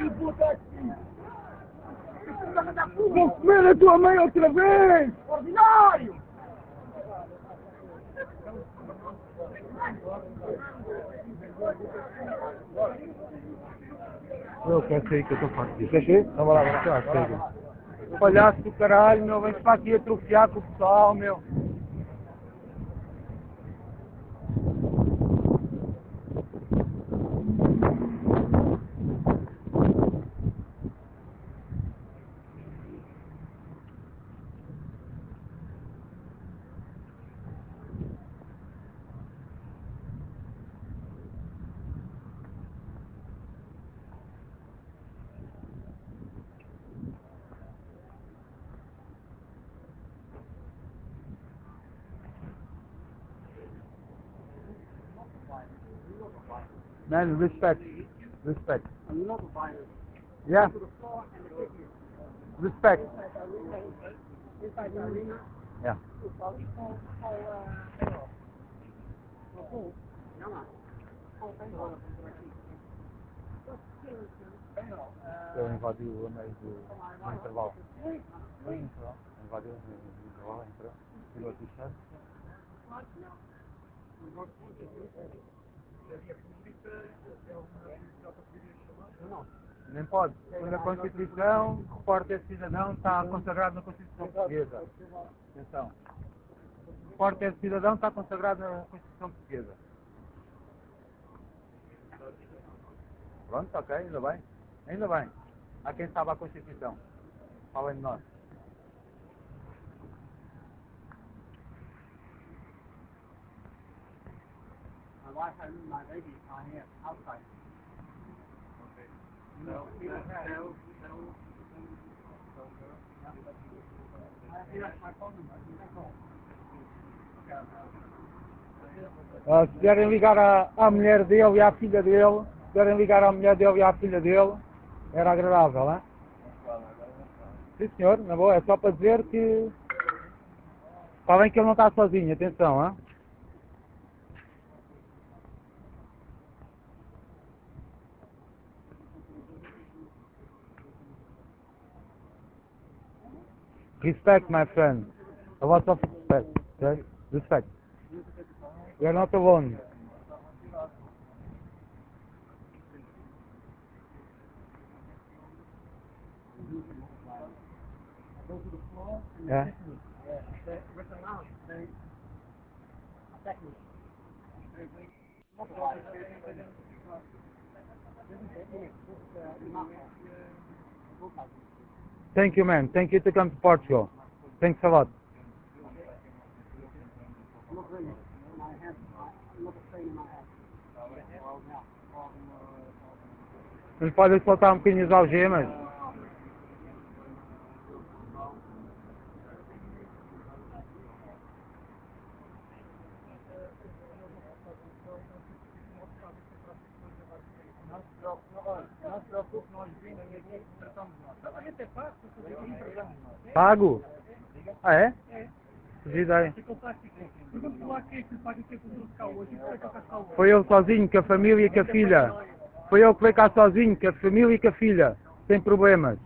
que puta aqui! Vou comer a tua mãe outra vez! Ordinário! Eu quero sair que eu estou farto disso. Quer ser? Então vai lá, vai lá. Palhaço do caralho, meu, vem para aqui atrofiar com o pessoal, meu. Man, respect. Respect. Yeah. Respect. Yeah. Eu invadi o meio do, do intervalo. Foi intervalo. Invadiu o intervalo, entrou. Tirou o t-shirt. Nem pode. Na Constituição, repórter cidadão está consagrado na Constituição Portuguesa. Atenção. Repórter cidadão está consagrado na Constituição Portuguesa. Pronto, ok, ainda bem. Ainda bem. Há quem sabe a Constituição. Falem de nós. My wife and my baby are here outside. Ah, se puderem ligar à, à mulher dele e à filha dele, se puderem ligar à mulher dele e à filha dele, era agradável, hein? Sim senhor, na boa, é só para dizer que. Falem que ele não está sozinho, atenção, hein? Respect, my friend. A lot of respect, okay? Respect. We are not alone. Go to the floor and Yeah. Thank you, man. Thank you to come to Portugal. Thanks a lot. Não podem soltar um bocadinho as algemas? Não se preocupe, nós vimos aqui, tratamos nós. A gente é fácil, tratamos nós. Pago? Ah, é? Aí. É cá hoje. Foi ele sozinho, com a família e com a filha. Foi ele que veio cá sozinho, com a família e com a filha. Sem problemas.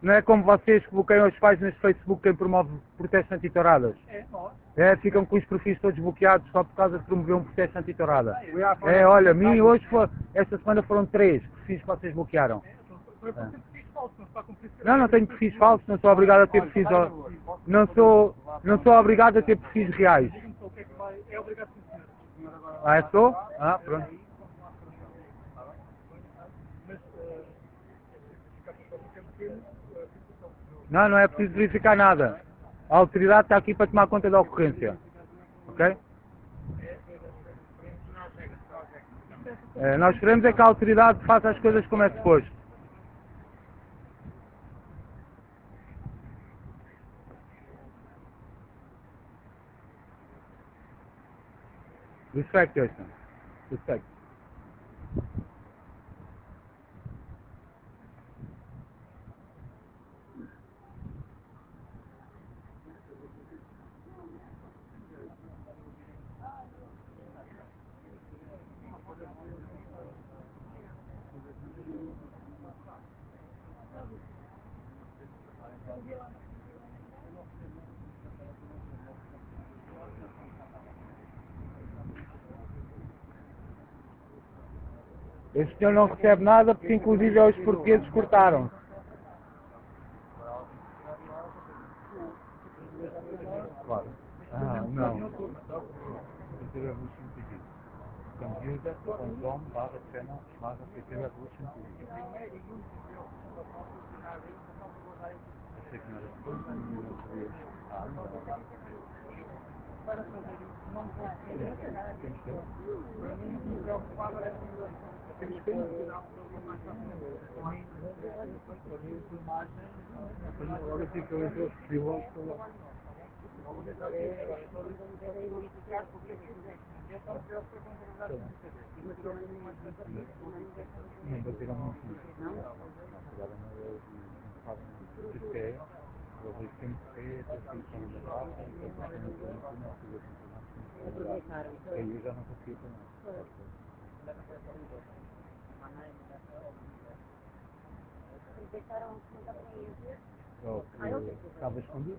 Não é como vocês que bloqueiam as páginas de Facebook quem promove protestos antitouradas. É, nós. É, ficam com os perfis todos bloqueados só por causa de promover um protesto antitourada. É, olha, a mim hoje, foi, esta semana foram três perfis que vocês bloquearam. Foi por ter fiz falso, não está. Não, não tenho perfis falsos, não sou obrigado a ter perfis... Não sou, não sou obrigado a ter perfis reais. Diga-me só o que é. É. Ah, é sou? Ah, pronto. Mas, eh, ficar por causa do tempo pequeno, a situação. Não, não é preciso verificar nada. A autoridade está aqui para tomar conta da ocorrência. Ok? É, nós queremos é que a autoridade faça as coisas como é suposto. Respect, Jason. Respect. Este senhor não recebe nada porque inclusive os portugueses cortaram. Claro. Ah, não. Computer.com barra channel barra PT Revolution TV. Achei que não não vou não se Só que estava escondido.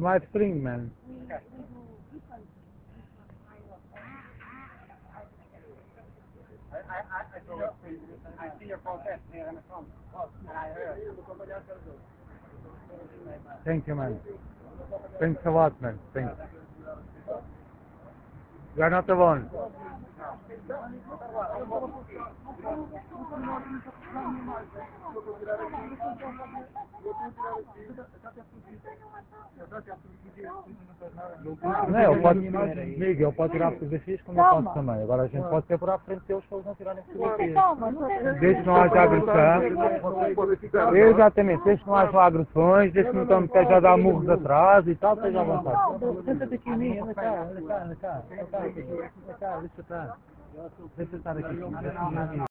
my spring, man. I, see your, protest. Thank you, man. Thanks a lot, man. Thanks. You are not alone. Não, eu posso, amigo, eu posso tirar fotografias como eu posso também. Agora a gente pode ser por à frente deles para eles não tirarem fotografias. Desde que não haja agressão. Exatamente, desde que não haja agressões, desde que não esteja a dar murros atrás e tal, esteja à vontade. Senta-te aqui em mim, anda cá, anda cá, anda cá, anda cá, deixa estar. Deixa estar aqui.